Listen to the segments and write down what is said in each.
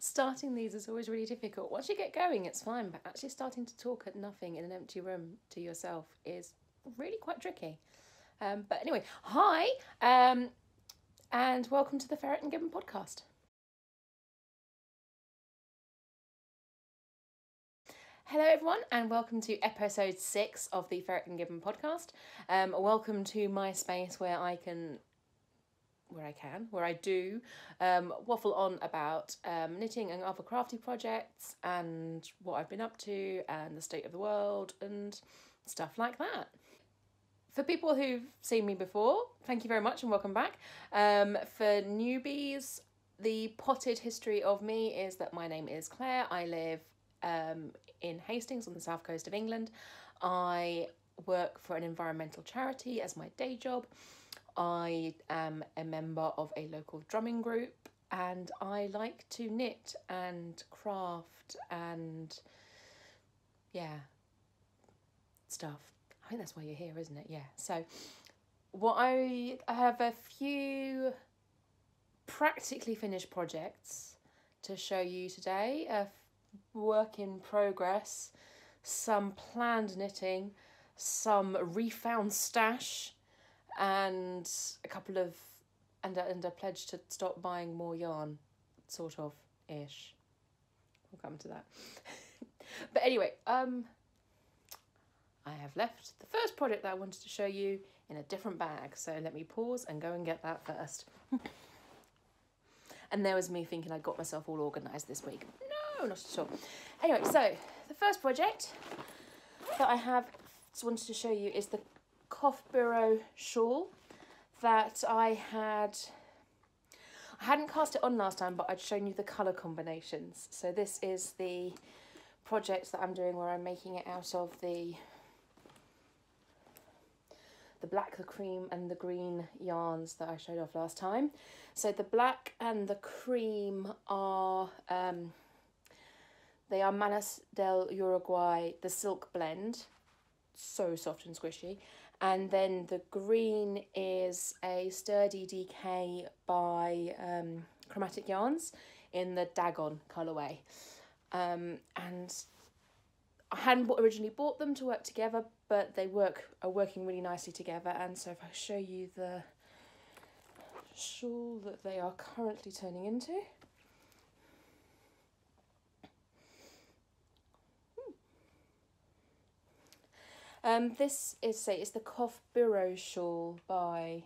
starting these is always really difficult. Once you get going, it's fine, but actually starting to talk at nothing in an empty room to yourself is really quite tricky. Um, but anyway, hi, um, and welcome to the Ferret and Gibbon podcast. Hello, everyone, and welcome to episode six of the Ferret and Gibbon podcast. Um, welcome to my space where I can, where I can, where I do um, waffle on about um, knitting and other crafty projects and what I've been up to and the state of the world and stuff like that. For people who've seen me before, thank you very much and welcome back. Um, for newbies, the potted history of me is that my name is Claire. I live um, in Hastings on the south coast of England. I work for an environmental charity as my day job. I am a member of a local drumming group and I like to knit and craft and yeah, stuff. I think that's why you're here, isn't it? Yeah. So, what I I have a few practically finished projects to show you today. A work in progress, some planned knitting, some refound stash, and a couple of and and a pledge to stop buying more yarn, sort of ish. We'll come to that. but anyway, um, I have left the first project that I wanted to show you in a different bag. So let me pause and go and get that first. and there was me thinking I got myself all organised this week. No, not at all. Anyway, so the first project that I have wanted to show you is the Kothbiro shawl that I had I hadn't cast it on last time, but I'd shown you the colour combinations. So this is the project that I'm doing where I'm making it out of the the black, the cream and the green yarns that I showed off last time. So the black and the cream are, um, they are Manos del Uruguay, the silk blend, so soft and squishy. And then the green is a sturdy DK by um, Chromatic Yarns in the Dagon colourway. Um, and I hadn't originally bought them to work together, but they work are working really nicely together. And so if I show you the shawl that they are currently turning into. Um, this is say it's the Cough Bureau shawl by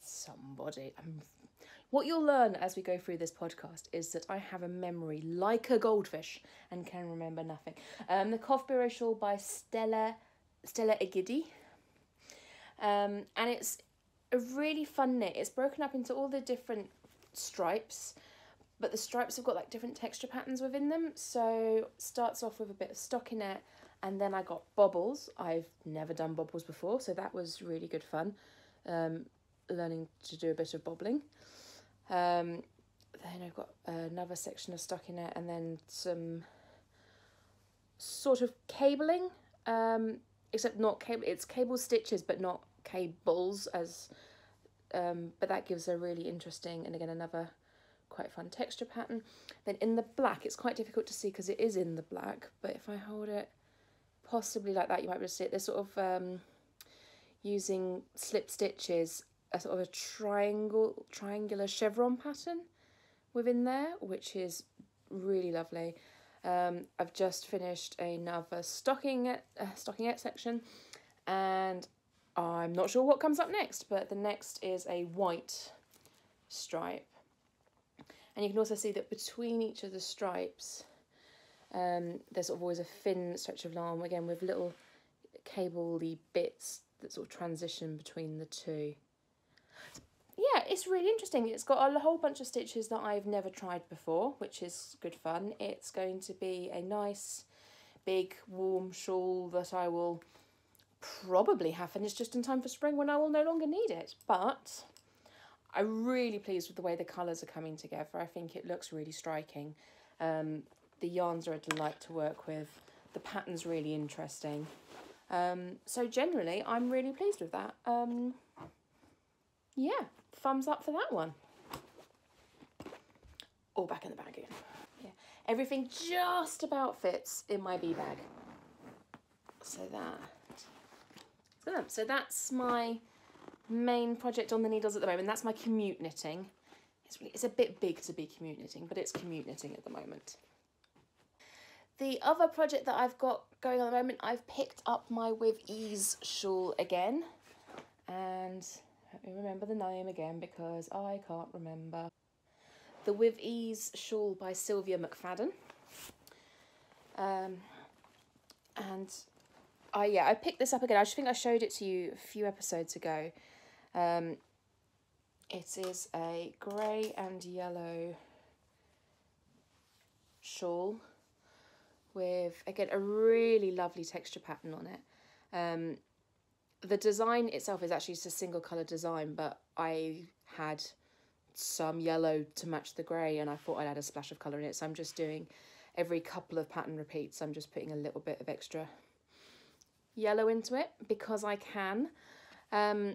somebody. I'm what you'll learn as we go through this podcast is that I have a memory like a goldfish and can remember nothing. Um, the Kothbiro Shawl by Stella Stella Egidi. Um, and it's a really fun knit. It's broken up into all the different stripes, but the stripes have got like different texture patterns within them. So starts off with a bit of stockinette, and then I got bobbles. I've never done bobbles before, so that was really good fun. Um, learning to do a bit of bobbling. Um, then I've got another section of stockinette and then some sort of cabling, um, except not cable. It's cable stitches, but not cables. As um, but that gives a really interesting and again another quite fun texture pattern. Then in the black, it's quite difficult to see because it is in the black. But if I hold it possibly like that, you might be able to see it. They're sort of um, using slip stitches a sort of a triangle triangular chevron pattern within there, which is really lovely. Um, I've just finished another stocking uh, stockingette section, and I'm not sure what comes up next, but the next is a white stripe. And you can also see that between each of the stripes, um, there's sort of always a thin stretch of yarn, again with little cable-y bits that sort of transition between the two yeah, it's really interesting. It's got a whole bunch of stitches that I've never tried before, which is good fun. It's going to be a nice, big, warm shawl that I will probably have finished just in time for spring when I will no longer need it. But I'm really pleased with the way the colours are coming together. I think it looks really striking. Um, the yarns are a delight to work with. The pattern's really interesting. Um, so generally, I'm really pleased with that. Um, yeah, thumbs up for that one. all back in the bag again. Yeah, everything just about fits in my bee bag. So that, so that, so that's my main project on the needles at the moment. That's my commute knitting. It's really, it's a bit big to be commute knitting, but it's commute knitting at the moment. The other project that I've got going on at the moment, I've picked up my With Ease shawl again. And let me remember the name again because I can't remember. The With Ease shawl by Sylvia McFadden. Um, and I yeah, I picked this up again. I just think I showed it to you a few episodes ago. Um, it is a grey and yellow shawl with again a really lovely texture pattern on it. Um, the design itself is actually just a single colour design, but I had some yellow to match the grey and I thought I'd add a splash of colour in it. So I'm just doing every couple of pattern repeats, I'm just putting a little bit of extra yellow into it because I can. Um,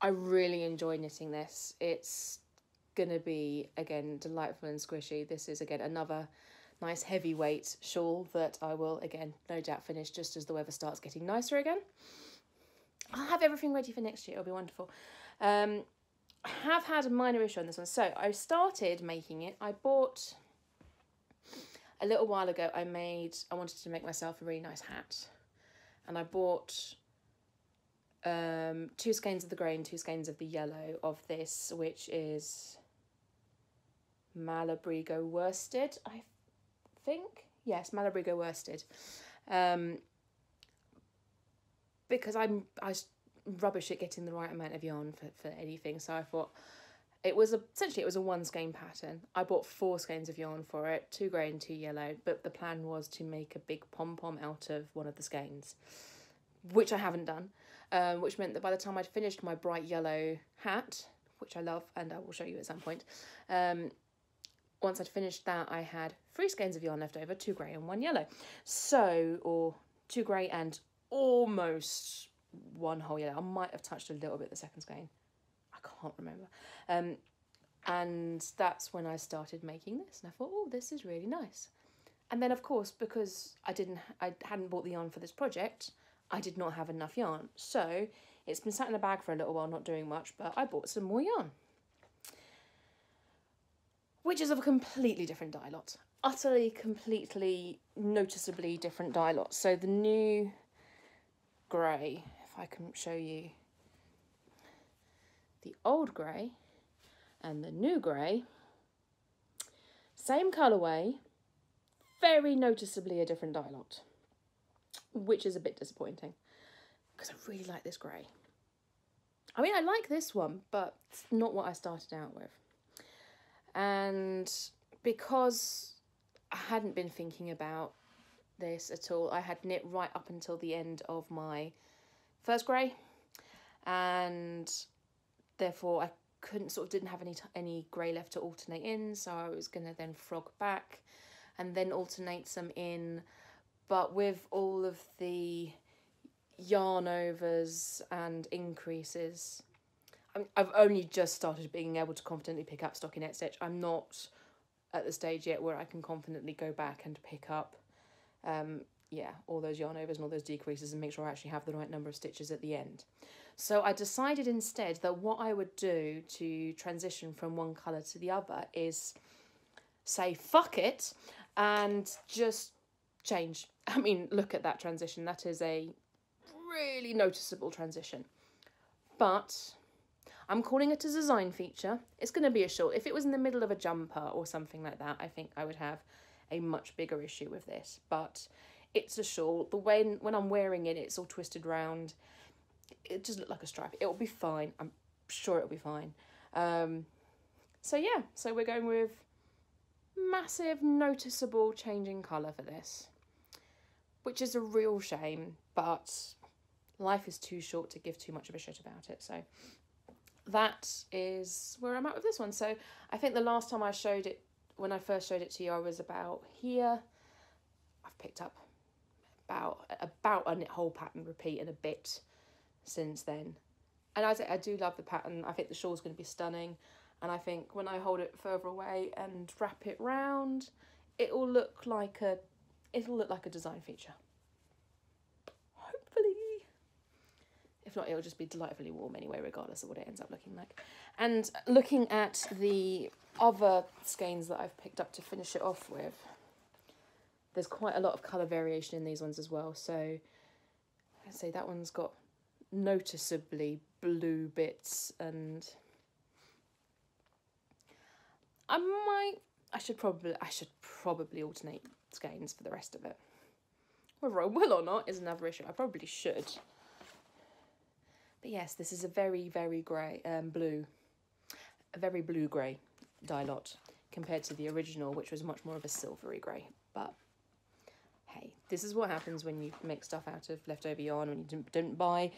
I really enjoy knitting this. It's going to be, again, delightful and squishy. This is, again, another nice heavyweight shawl that I will, again, no doubt finish just as the weather starts getting nicer again. I'll have everything ready for next year. It'll be wonderful. Um, I have had a minor issue on this one. So I started making it. I bought, a little while ago, I made, I wanted to make myself a really nice hat. And I bought um, two skeins of the grey and two skeins of the yellow of this, which is Malabrigo worsted, I think. Yes, Malabrigo worsted. Um, because I'm I was rubbish at getting the right amount of yarn for, for anything, so I thought it was a, essentially it was a one skein pattern. I bought four skeins of yarn for it, two grey and two yellow, but the plan was to make a big pom pom out of one of the skeins, which I haven't done. Um, which meant that by the time I'd finished my bright yellow hat, which I love and I will show you at some point, um, once I'd finished that, I had three skeins of yarn left over, two grey and one yellow. So, or two grey and almost one whole yellow. I might have touched a little bit the second skein. I can't remember. Um, and that's when I started making this, and I thought, oh, this is really nice. And then, of course, because I didn't, I hadn't bought the yarn for this project, I did not have enough yarn. So it's been sat in a bag for a little while, not doing much, but I bought some more yarn. Which is of a completely different dye lot. Utterly, completely, noticeably different dye lot. So the new grey, if I can show you the old grey and the new grey, same colourway, very noticeably a different dye lot which is a bit disappointing because I really like this grey. I mean, I like this one, but it's not what I started out with. And because I hadn't been thinking about this at all, I had knit right up until the end of my first grey, and therefore I couldn't sort of didn't have any any grey left to alternate in, so I was gonna then frog back, and then alternate some in. But with all of the yarn overs and increases, I've only just started being able to confidently pick up stockinette stitch. I'm not at the stage yet where I can confidently go back and pick up, um, yeah, all those yarn overs and all those decreases and make sure I actually have the right number of stitches at the end. So I decided instead that what I would do to transition from one colour to the other is say fuck it and just change. I mean, look at that transition. That is a really noticeable transition. But I'm calling it a design feature. It's going to be a short. If it was in the middle of a jumper or something like that, I think I would have a much bigger issue with this. But it's a shawl. The way when I'm wearing it, it's all twisted round. It just look like a stripe. It'll be fine. I'm sure it'll be fine. Um, so yeah, so we're going with massive noticeable change in colour for this which is a real shame, but life is too short to give too much of a shit about it. So that is where I'm at with this one. So I think the last time I showed it, when I first showed it to you, I was about here. I've picked up about about a whole pattern repeat and a bit since then. And I, I do love the pattern. I think the shawl's going to be stunning. And I think when I hold it further away and wrap it round, it will look like a it'll look like a design feature. Hopefully. Not, it'll just be delightfully warm anyway, regardless of what it ends up looking like. And looking at the other skeins that I've picked up to finish it off with, there's quite a lot of colour variation in these ones as well. So I say that one's got noticeably blue bits and I might I should probably I should probably alternate skeins for the rest of it. Whether I will or not is another issue. I probably should. But yes, this is a very, very grey, um, blue, a very blue grey dye lot compared to the original, which was much more of a silvery grey. But hey, this is what happens when you make stuff out of leftover yarn, when you didn't, didn't buy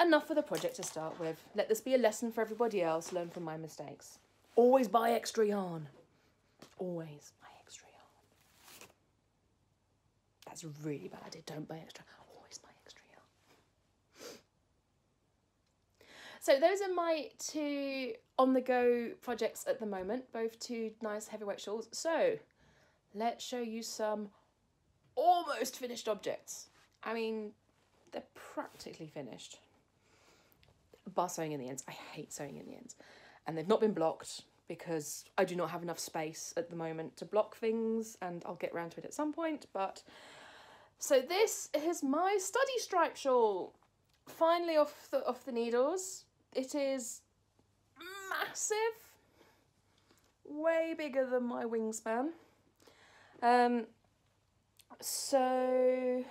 enough for the project to start with. Let this be a lesson for everybody else. Learn from my mistakes. Always buy extra yarn. Always buy extra yarn. That's really bad idea. Don't buy extra. Always buy extra yarn. So those are my two on the go projects at the moment. Both two nice heavyweight shawls. So let's show you some almost finished objects. I mean, they're practically finished. Bar sewing in the ends. I hate sewing in the ends. And they've not been blocked because I do not have enough space at the moment to block things and I'll get around to it at some point. But so this is my study stripe shawl. Finally off the off the needles. It is massive. Way bigger than my wingspan. Um so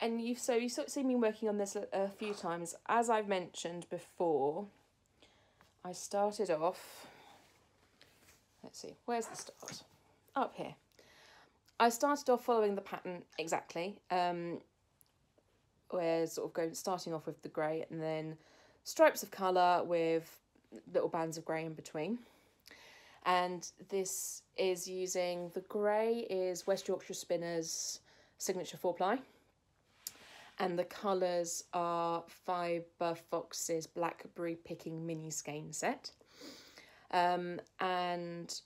and you've so you sort of seen me working on this a, a few times as i've mentioned before i started off let's see where's the start up here i started off following the pattern exactly um where sort of going starting off with the grey and then stripes of colour with little bands of grey in between and this is using the grey is West Yorkshire Spinners signature four ply and the colours are Fibre Fox's Blackberry Picking Mini Skein set. Um, and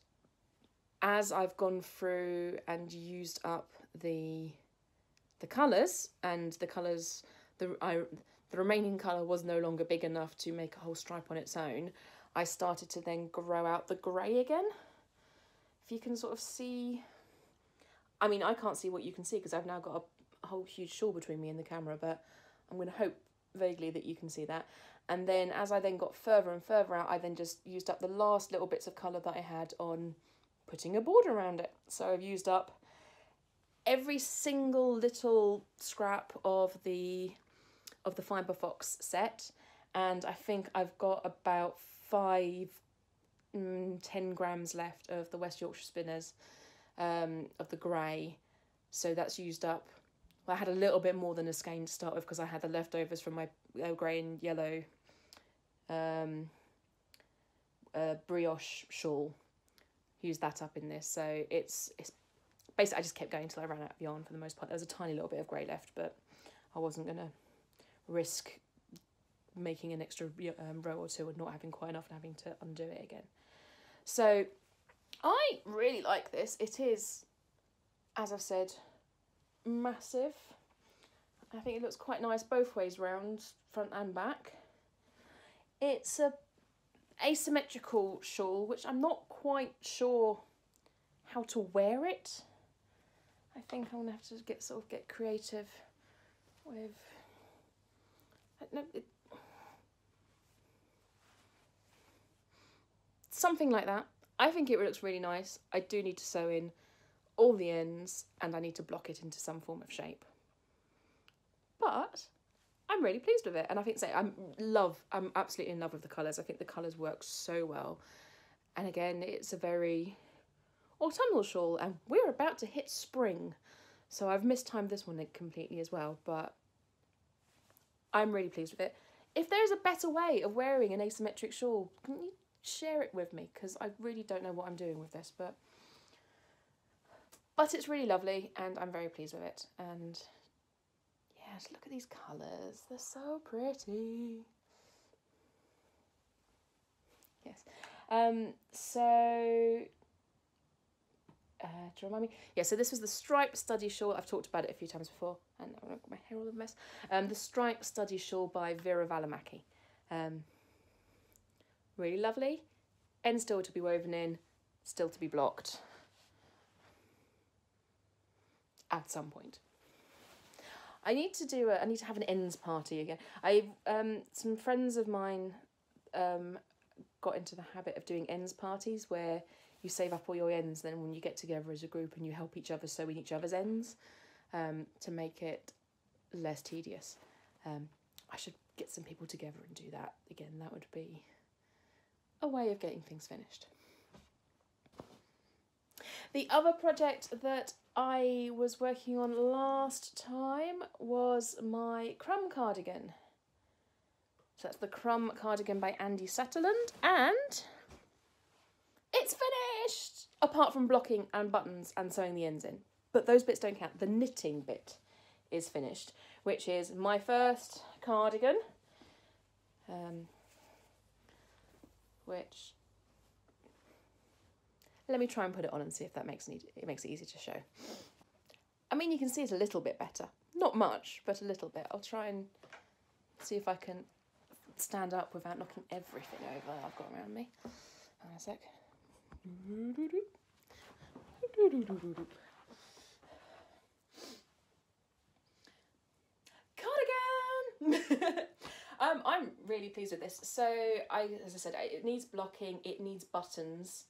as I've gone through and used up the the colours and the colours the I the remaining colour was no longer big enough to make a whole stripe on its own, I started to then grow out the grey again. If you can sort of see, I mean, I can't see what you can see because I've now got a, whole huge shawl between me and the camera, but I'm going to hope vaguely that you can see that. And then as I then got further and further out, I then just used up the last little bits of colour that I had on putting a border around it. So I've used up every single little scrap of the of the Fibre Fox set and I think I've got about five, mm, 10 grams left of the West Yorkshire Spinners um, of the grey. So that's used up. I had a little bit more than a skein to start with because I had the leftovers from my uh, grey and yellow um, uh, brioche shawl. Used that up in this. So it's it's basically I just kept going until I ran out of yarn for the most part. There was a tiny little bit of grey left, but I wasn't going to risk making an extra um, row or two and not having quite enough and having to undo it again. So I really like this. It is, as I've said, massive. I think it looks quite nice both ways round, front and back. It's a asymmetrical shawl, which I'm not quite sure how to wear it. I think I'm gonna have to get sort of get creative with. Uh, no, it, something like that. I think it looks really nice. I do need to sew in all the ends and I need to block it into some form of shape. But I'm really pleased with it and I think so I'm love I'm absolutely in love with the colours. I think the colours work so well. And again, it's a very autumnal shawl and we're about to hit spring. So I've mistimed this one completely as well, but I'm really pleased with it. If there's a better way of wearing an asymmetric shawl, can you share it with me because I really don't know what I'm doing with this, but but it's really lovely and I'm very pleased with it. And yes, look at these colours, they're so pretty. Yes. Um, so, uh, to remind me, yeah. So this was the stripe study shawl. I've talked about it a few times before, and I've got my hair all a mess. Um, the stripe study shawl by Veera Välimäki. Um, really lovely. End still to be woven in, still to be blocked. At some point. I need to do a. I need to have an ends party again. I um some friends of mine um got into the habit of doing ends parties where you save up all your ends, then when you get together as a group and you help each other sew in each other's ends, um, to make it less tedious. Um, I should get some people together and do that again. That would be a way of getting things finished. The other project that I was working on last time was my crumb cardigan. So that's the crumb cardigan by Andi Satturlund and! Apart from blocking and buttons and sewing the ends in. But those bits don't count. The knitting bit is finished, which is my first cardigan. Um, which let me try and put it on and see if that makes it, it makes it easy to show. I mean, you can see it a little bit better. Not much, but a little bit. I'll try and see if I can stand up without knocking everything over I've got around me. Hang on a sec. Cardigan! um, I'm really pleased with this. So, I, as I said, it needs blocking, it needs buttons,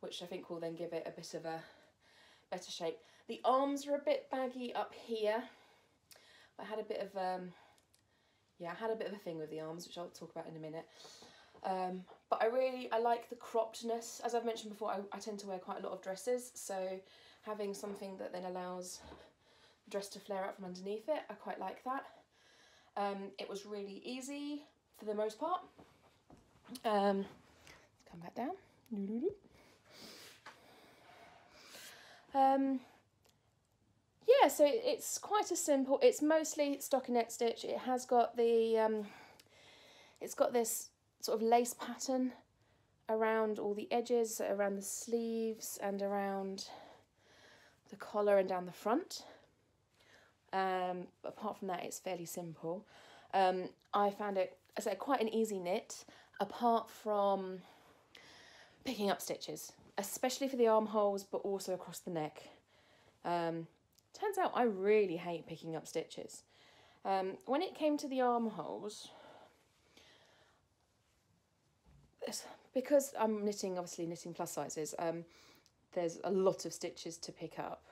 which I think will then give it a bit of a better shape. The arms are a bit baggy up here. I had a bit of, um, yeah, I had a bit of a thing with the arms, which I'll talk about in a minute. Um, but I really, I like the croppedness. As I've mentioned before, I, I tend to wear quite a lot of dresses, so having something that then allows the dress to flare out from underneath it, I quite like that. Um, it was really easy for the most part. Um, come back down. Um, yeah, so it's quite a simple. It's mostly stockinette stitch. It has got the um, it's got this sort of lace pattern around all the edges, around the sleeves, and around the collar and down the front. Um, apart from that, it's fairly simple. Um, I found it, I say, quite an easy knit, apart from picking up stitches, especially for the armholes, but also across the neck. Um, turns out I really hate picking up stitches. Um, when it came to the armholes, because I'm knitting, obviously knitting plus sizes, um, there's a lot of stitches to pick up.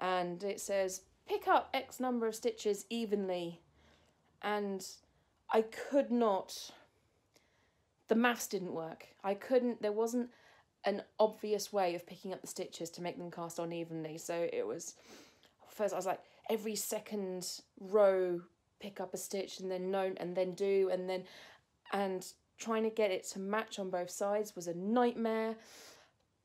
And it says, pick up X number of stitches evenly. And I could not, the maths didn't work. I couldn't, there wasn't an obvious way of picking up the stitches to make them cast on evenly. So it was, first I was like, every second row pick up a stitch and then no and then do and then and trying to get it to match on both sides was a nightmare.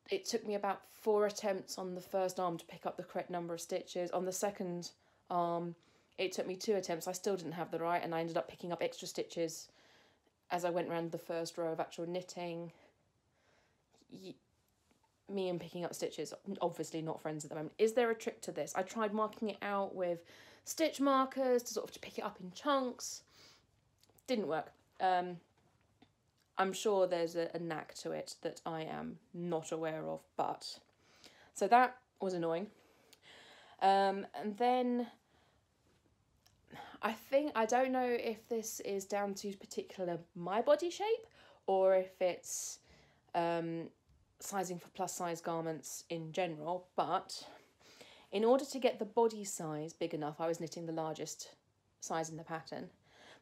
It took me about four attempts on the first arm to pick up the correct number of stitches. On the second arm, it took me two attempts. I still didn't have the right, and I ended up picking up extra stitches as I went around the first row of actual knitting. Me and picking up stitches, obviously not friends at the moment. Is there a trick to this? I tried marking it out with stitch markers to sort of to pick it up in chunks. Didn't work. Um, I'm sure there's a, a knack to it that I am not aware of, but so that was annoying. Um, and then I think I don't know if this is down to particular my body shape or if it's um, sizing for plus size garments in general, but in order to get the body size big enough, I was knitting the largest size in the pattern.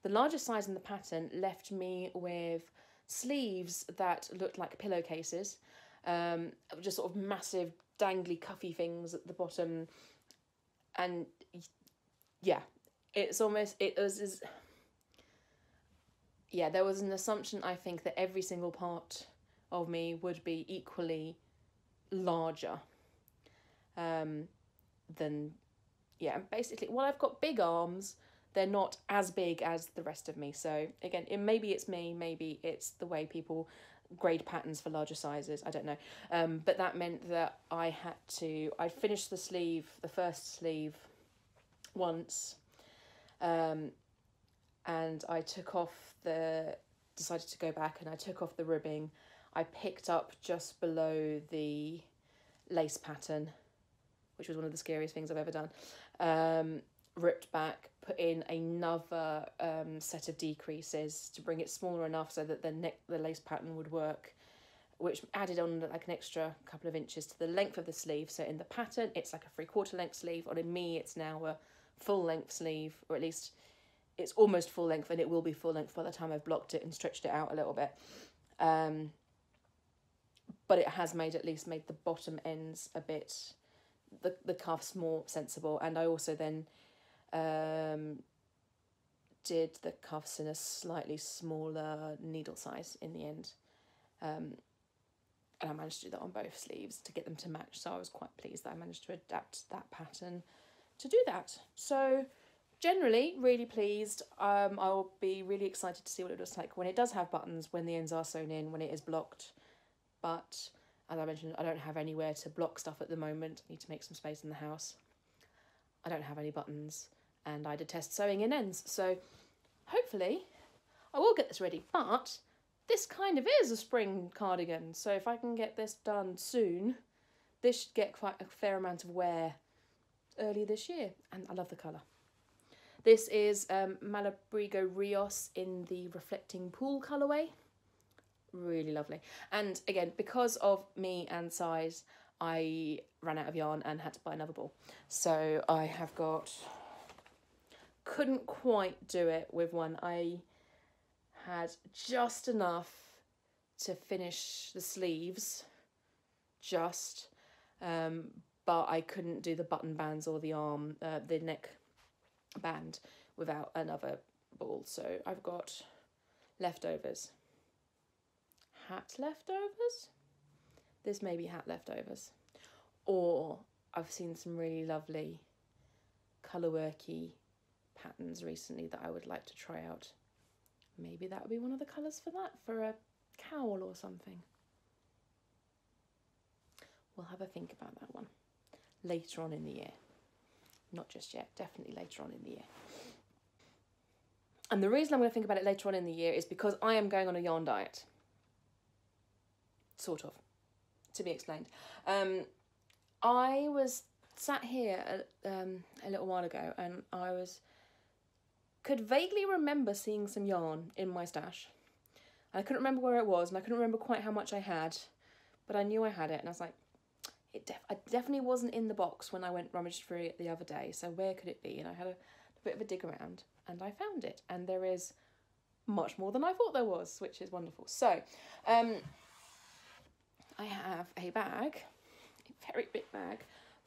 The largest size in the pattern left me with sleeves that looked like pillowcases, um, just sort of massive dangly cuffy things at the bottom, and yeah, it's almost it was is yeah there was an assumption I think that every single part of me would be equally larger um, than yeah basically well I've got big arms they're not as big as the rest of me. So again, it, maybe it's me, maybe it's the way people grade patterns for larger sizes. I don't know, um, but that meant that I had to. I finished the sleeve, the first sleeve, once, um, and I took off the. Decided to go back and I took off the ribbing. I picked up just below the lace pattern, which was one of the scariest things I've ever done. Um, ripped back, put in another um, set of decreases to bring it smaller enough so that the neck the lace pattern would work, which added on like an extra couple of inches to the length of the sleeve. So in the pattern, it's like a three quarter length sleeve, or in me, it's now a full length sleeve, or at least it's almost full length, and it will be full length by the time I've blocked it and stretched it out a little bit. Um, but it has made at least made the bottom ends a bit the the cuffs more sensible and I also then um, did the cuffs in a slightly smaller needle size in the end. Um, and I managed to do that on both sleeves to get them to match. So I was quite pleased that I managed to adapt that pattern to do that. So generally, really pleased. Um, I will be really excited to see what it looks like when it does have buttons, when the ends are sewn in, when it is blocked. But as I mentioned, I don't have anywhere to block stuff at the moment. I need to make some space in the house. I don't have any buttons and I detest sewing in ends. So hopefully I will get this ready. But this kind of is a spring cardigan. So if I can get this done soon, this should get quite a fair amount of wear early this year. And I love the colour. This is um, Malabrigo Rios in the Reflecting Pool colourway. Really lovely. And again, because of me and size, I ran out of yarn and had to buy another ball. So I have got couldn't quite do it with one. I had just enough to finish the sleeves, just, um, but I couldn't do the button bands or the arm, uh, the neck band without another ball. So I've got leftovers. Hat leftovers? This may be hat leftovers. Or I've seen some really lovely colourworky patterns recently that I would like to try out. Maybe that would be one of the colours for that, for a cowl or something. We'll have a think about that one later on in the year. Not just yet, definitely later on in the year. And the reason I'm going to think about it later on in the year is because I am going on a yarn diet. Sort of. To be explained. Um, I was sat here um, a little while ago and I was could vaguely remember seeing some yarn in my stash. I couldn't remember where it was and I couldn't remember quite how much I had, but I knew I had it and I was like, it def- I definitely wasn't in the box when I went rummaged through it the other day, so where could it be? And I had a, a bit of a dig around and I found it, and there is much more than I thought there was, which is wonderful. So, um, I have a bag, a very big bag,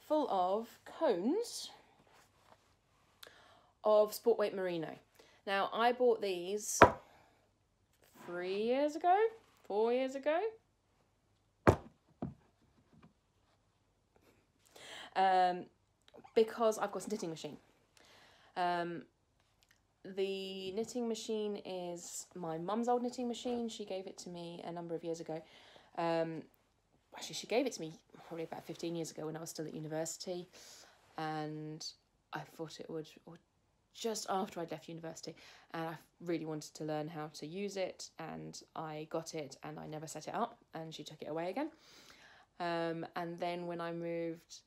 full of cones of Sport Weight Merino. Now, I bought these three years ago, four years ago. Um, because I've got a knitting machine. Um, the knitting machine is my mum's old knitting machine. She gave it to me a number of years ago. Um, actually, she gave it to me probably about 15 years ago when I was still at university. And I thought it would, would just after I'd left university and I really wanted to learn how to use it and I got it and I never set it up and she took it away again. Um, and then when I moved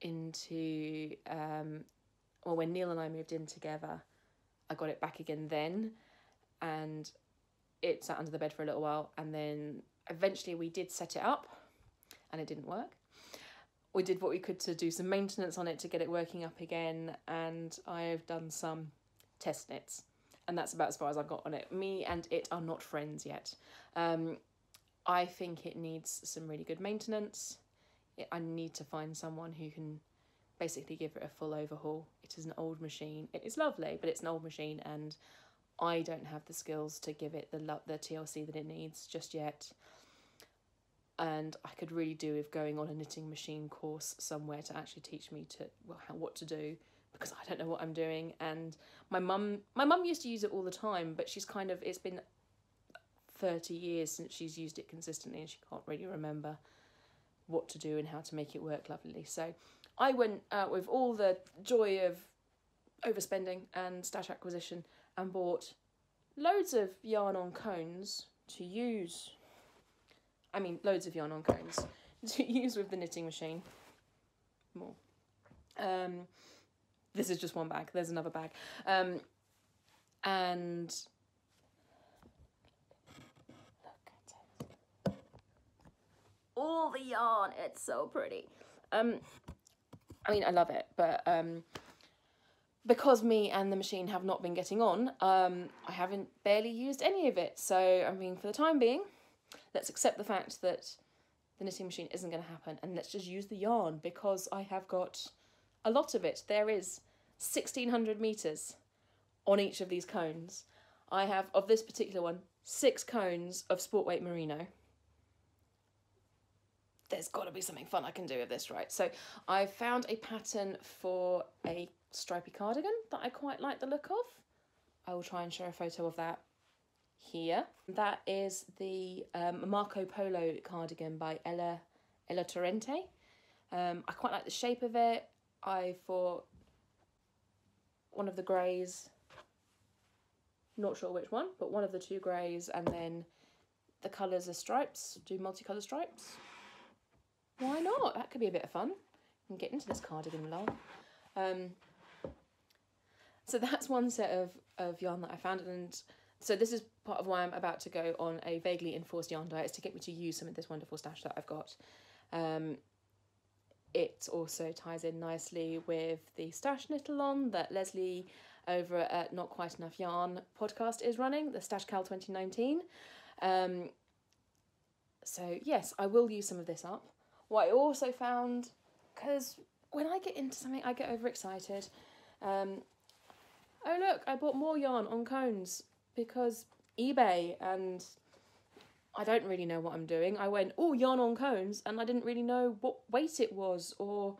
into, um, well, when Neil and I moved in together, I got it back again then and it sat under the bed for a little while and then eventually we did set it up and it didn't work we did what we could to do some maintenance on it to get it working up again, and I've done some test knits, and that's about as far as I've got on it. Me and it are not friends yet. Um, I think it needs some really good maintenance. It, I need to find someone who can basically give it a full overhaul. It is an old machine. It is lovely, but it's an old machine, and I don't have the skills to give it the the TLC that it needs just yet and I could really do with going on a knitting machine course somewhere to actually teach me to well how, what to do because I don't know what I'm doing and my mum my mum used to use it all the time but she's kind of it's been 30 years since she's used it consistently and she can't really remember what to do and how to make it work lovely. So I went with all the joy of overspending and stash acquisition and bought loads of yarn on cones to use. I mean, loads of yarn on cones to use with the knitting machine. More. Um, this is just one bag. There's another bag. Um, and look at it. All the yarn. It's so pretty. Um, I mean, I love it, but um, because me and the machine have not been getting on, um, I haven't barely used any of it. So, I mean, for the time being, let's accept the fact that the knitting machine isn't going to happen and let's just use the yarn because I have got a lot of it. There is 1600 meters on each of these cones. I have, of this particular one, six cones of sport weight merino. There's got to be something fun I can do with this, right? So I found a pattern for a stripy cardigan that I quite like the look of. I will try and share a photo of that here. That is the um, Marco Polo cardigan by Ela, Ela Torrente. Um, I quite like the shape of it. I thought one of the greys, not sure which one, but one of the two greys and then the colours are stripes, do multicolour stripes. Why not? That could be a bit of fun. And get into this cardigan lol. Um, so that's one set of, of yarn that I found and so this is part of why I'm about to go on a vaguely enforced yarn diet is to get me to use some of this wonderful stash that I've got. Um, it also ties in nicely with the stash knit along that Leslie over at Not Quite Enough Yarn podcast is running, the Stash Cal 2019. Um, so yes, I will use some of this up. What I also found, because when I get into something, I get overexcited. Um, oh look, I bought more yarn on cones because eBay and I don't really know what I'm doing. I went, oh, yarn on cones, and I didn't really know what weight it was or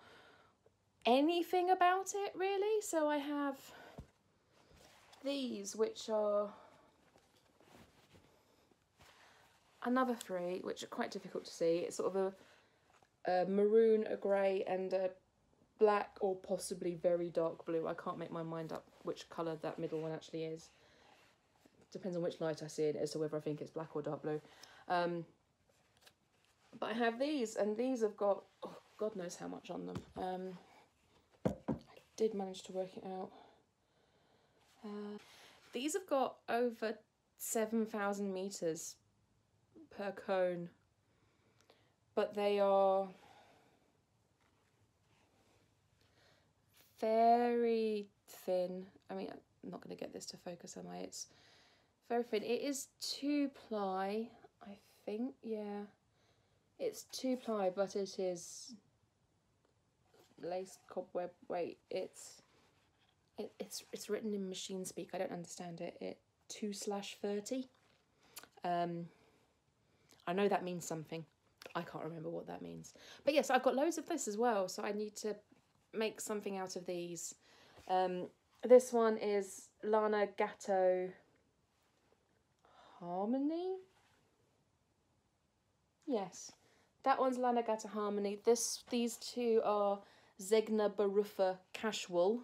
anything about it really. So I have these, which are another three, which are quite difficult to see. It's sort of a, a maroon, a grey, and a black or possibly very dark blue. I can't make my mind up which colour that middle one actually is depends on which light I see it as to whether I think it's black or dark blue. Um, but I have these, and these have got, oh, God knows how much on them. Um, I did manage to work it out. Uh, these have got over 7,000 metres per cone, but they are very thin. I mean, I'm not going to get this to focus, am I? It's very thin. It is two ply, I think, yeah. It's two ply, but it is lace cobweb. Wait, it's it, it's it's written in machine speak. I don't understand it. It two slash thirty. Um, I know that means something. I can't remember what that means. But yes, I've got loads of this as well, so I need to make something out of these. Um, this one is Lana Gatto Harmony? Yes, that one's Lana Gatto Harmony. This, These two are Zegna Baruffa Cashwool.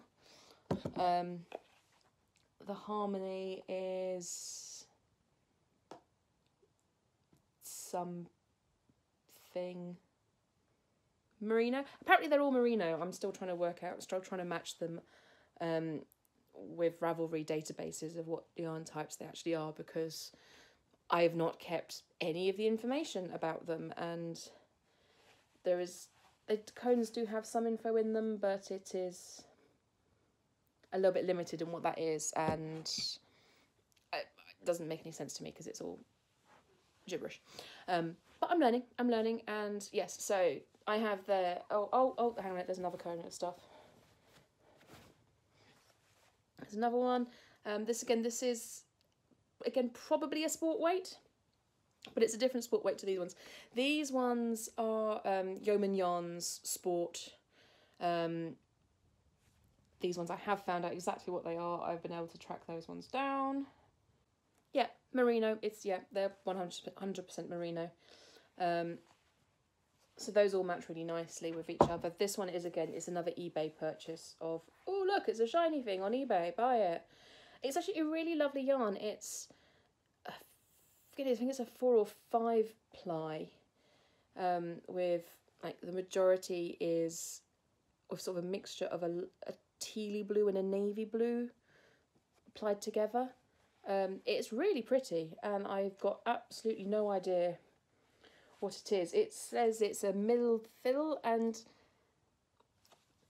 Um, the Harmony is something merino. Apparently they're all merino. I'm still trying to work out, still trying to match them um, with Ravelry databases of what the yarn types they actually are because I have not kept any of the information about them and there is the cones do have some info in them but it is a little bit limited in what that is and it doesn't make any sense to me because it's all gibberish. Um but I'm learning I'm learning and yes so I have the oh oh oh hang on there's another cone of stuff there's another one. Um, this again, this is again probably a sport weight, but it's a different sport weight to these ones. These ones are um, Yeoman Yarns Sport. Um, these ones I have found out exactly what they are. I've been able to track those ones down. Yeah, merino. It's yeah, they're 100 percent merino. Um, so those all match really nicely with each other. This one is again, it's another eBay purchase of. Oh look, it's a shiny thing on eBay. Buy it. It's actually a really lovely yarn. It's, I think it's a four or five ply, um, with like the majority is, with sort of a mixture of a, a tealy blue and a navy blue, applied together. Um, it's really pretty, and I've got absolutely no idea what it is. It says it's a milled fiddle, and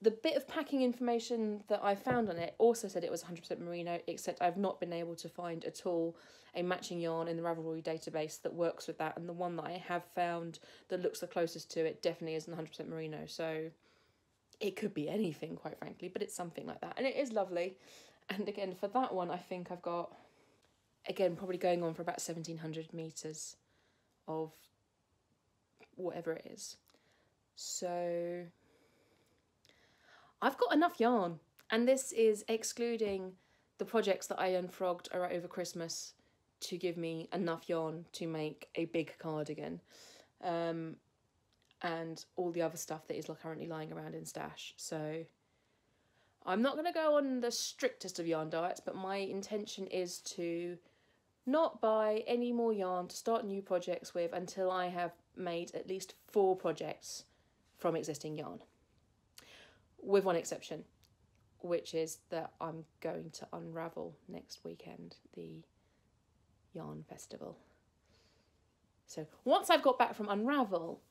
the bit of packing information that I found on it also said it was 100% merino, except I've not been able to find at all a matching yarn in the Ravelry database that works with that. And the one that I have found that looks the closest to it definitely isn't 100% merino. So it could be anything, quite frankly, but it's something like that. And it is lovely. And again, for that one, I think I've got, again, probably going on for about 1700 metres of whatever it is. So I've got enough yarn, and this is excluding the projects that I unfrogged over Christmas to give me enough yarn to make a big cardigan. Um, and all the other stuff that is currently lying around in stash. So I'm not going to go on the strictest of yarn diets, but my intention is to not buy any more yarn to start new projects with until I have made at least four projects from existing yarn. With one exception, which is that I'm going to unravel next weekend, the yarn festival. So once I've got back from Unravel,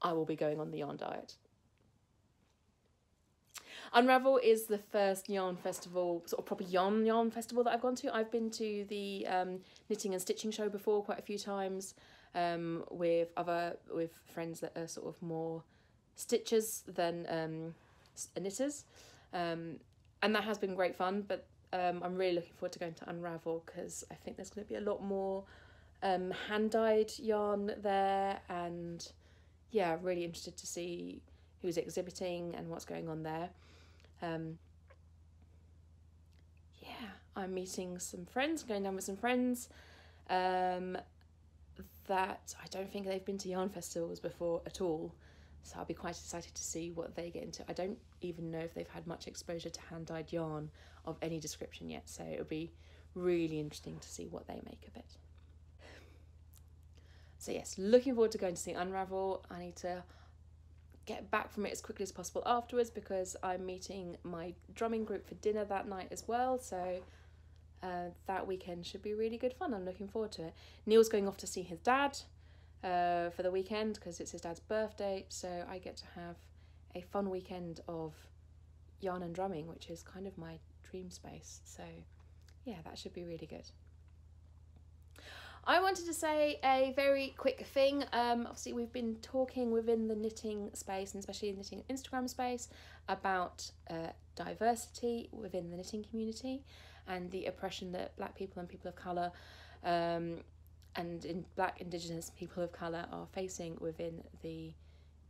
I will be going on the yarn diet. Unravel is the first yarn festival, sort of proper yarn yarn festival that I've gone to. I've been to the um, knitting and stitching show before quite a few times um, with other with friends that are sort of more stitchers than um, knitters, um, and that has been great fun. But um, I'm really looking forward to going to Unravel because I think there's going to be a lot more um, hand dyed yarn there, and yeah, really interested to see who's exhibiting and what's going on there. Um, yeah, I'm meeting some friends, going down with some friends. Um, that I don't think they've been to yarn festivals before at all. So I'll be quite excited to see what they get into. I don't even know if they've had much exposure to hand dyed yarn of any description yet, so it'll be really interesting to see what they make of it. So yes, looking forward to going to see Unravel. I need to get back from it as quickly as possible afterwards because I'm meeting my drumming group for dinner that night as well. So uh, that weekend should be really good fun. I'm looking forward to it. Neil's going off to see his dad uh, for the weekend because it's his dad's birthday, so I get to have a fun weekend of yarn and drumming, which is kind of my dream space. So, yeah, that should be really good. I wanted to say a very quick thing. Um, obviously, we've been talking within the knitting space and especially the knitting Instagram space about uh, diversity within the knitting community and the oppression that black people and people of colour um, and in black indigenous people of colour are facing within the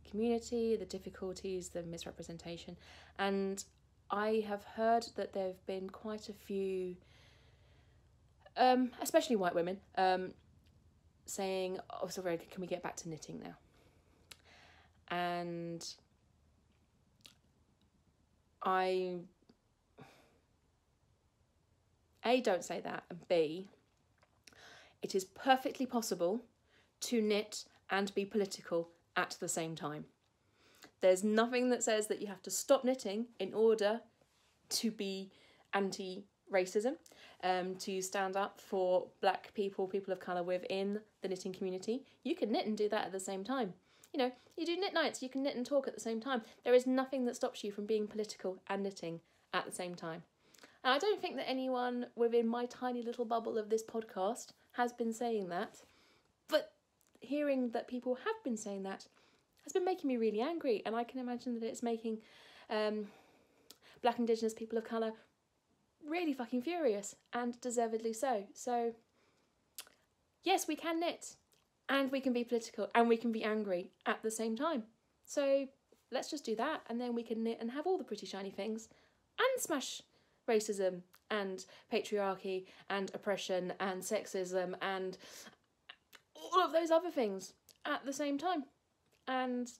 community, the difficulties, the misrepresentation. And I have heard that there have been quite a few, um, especially white women, um, saying, oh, sorry, can we get back to knitting now? And I a, don't say that, and B, it is perfectly possible to knit and be political at the same time. There's nothing that says that you have to stop knitting in order to be anti racism, um, to stand up for black people, people of colour within the knitting community. You can knit and do that at the same time. You know, you do knit nights, you can knit and talk at the same time. There is nothing that stops you from being political and knitting at the same time. And I don't think that anyone within my tiny little bubble of this podcast has been saying that. But hearing that people have been saying that has been making me really angry. And I can imagine that it's making um, black, indigenous people of colour really fucking furious and deservedly so. So, yes, we can knit and we can be political and we can be angry at the same time. So, let's just do that and then we can knit and have all the pretty shiny things and smash racism and patriarchy and oppression and sexism and all of those other things at the same time. And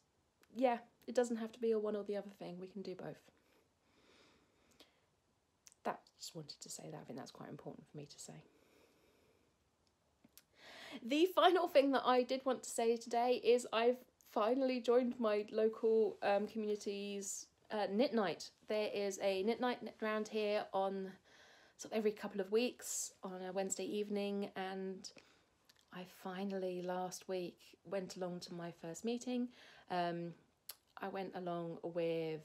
yeah, it doesn't have to be a one or the other thing, we can do both. That just wanted to say that. I think that's quite important for me to say. The final thing that I did want to say today is I've finally joined my local um, community's uh, knit night. There is a knit night around here on sort of every couple of weeks on a Wednesday evening, and I finally last week went along to my first meeting. Um, I went along with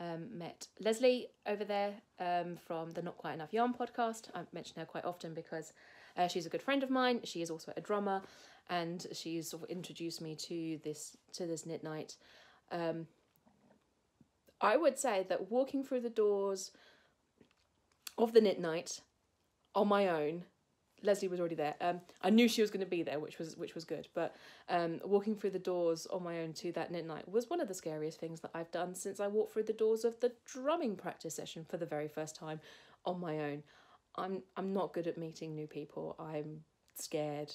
um, met Leslie over there um, from the Not Quite Enough Yarn podcast. I mention her quite often because uh, she's a good friend of mine. She is also a drummer, and she's sort of introduced me to this to this knit night. Um, I would say that walking through the doors of the knit night on my own Leslie was already there. Um, I knew she was going to be there, which was which was good. But um, walking through the doors on my own to that knit night was one of the scariest things that I've done since I walked through the doors of the drumming practice session for the very first time on my own. I'm I'm not good at meeting new people. I'm scared.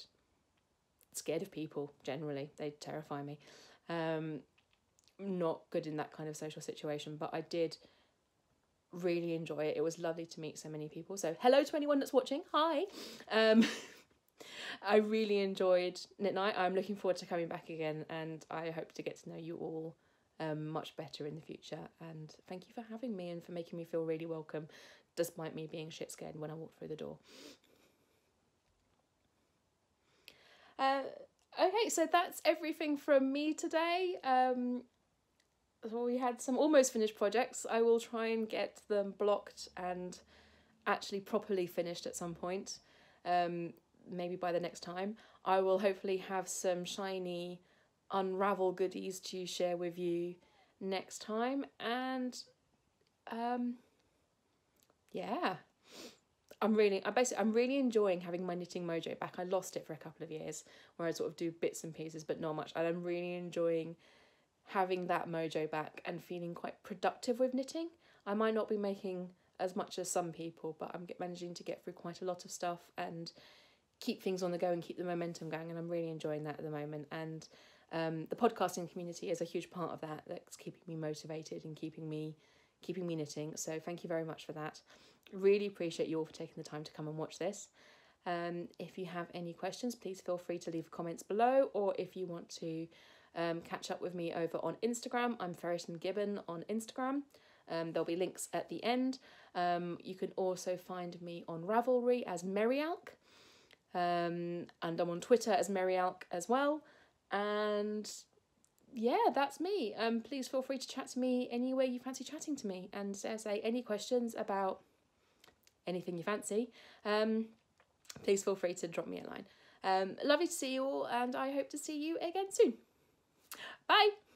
Scared of people generally. They terrify me. Um, not good in that kind of social situation, but I did really enjoy it. It was lovely to meet so many people. So hello to anyone that's watching. Hi. Um, I really enjoyed Knit Night. I'm looking forward to coming back again, and I hope to get to know you all um, much better in the future. And thank you for having me and for making me feel really welcome, despite me being shit scared when I walked through the door. Uh, okay, so that's everything from me today. Um, so we had some almost finished projects. I will try and get them blocked and actually properly finished at some point. Um, maybe by the next time. I will hopefully have some shiny unravel goodies to share with you next time. And um, yeah. I'm really, I basically, I'm really enjoying having my knitting mojo back. I lost it for a couple of years, where I sort of do bits and pieces, but not much. And I'm really enjoying having that mojo back and feeling quite productive with knitting. I might not be making as much as some people, but I'm managing to get through quite a lot of stuff and keep things on the go and keep the momentum going. And I'm really enjoying that at the moment. And um, the podcasting community is a huge part of that. That's keeping me motivated and keeping me keeping me knitting. So thank you very much for that. Really appreciate you all for taking the time to come and watch this. Um, if you have any questions, please feel free to leave comments below, or if you want to um, catch up with me over on Instagram. I'm Ferret and Gibbon on Instagram. Um, there'll be links at the end. Um, you can also find me on Ravelry as merialc. Um, and I'm on Twitter as merialc as well. And yeah, that's me. Um, please feel free to chat to me anywhere you fancy chatting to me. And say any questions about anything you fancy, um, please feel free to drop me a line. Um, lovely to see you all, and I hope to see you again soon. Bye.